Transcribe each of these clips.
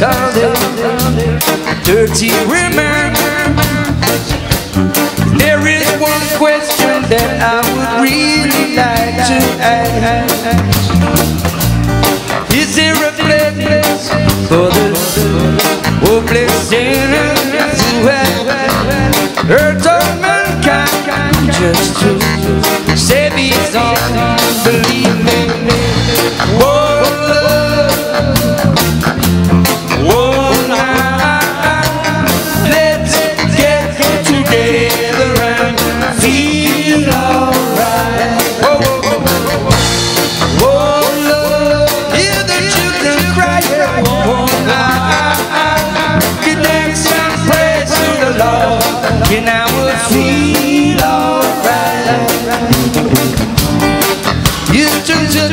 Sunday, dirty women. There is one question that I would really like to ask. Is there a place for the hopeless sinners who have hurt all mankind just to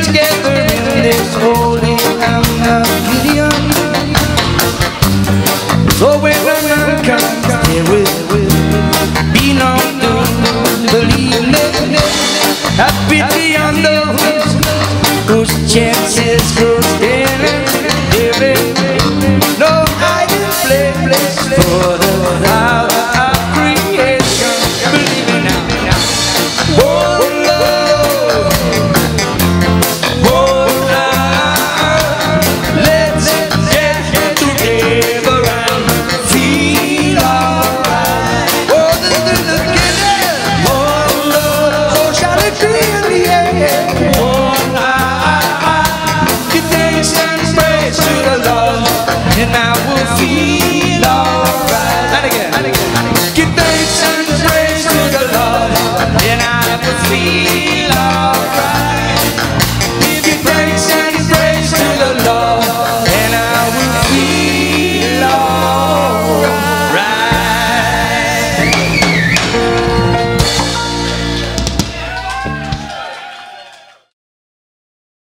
together in this holy land of Gideon. So when the man comes, there will be no. Believe have pity on those whose chances go dim. No hiding place for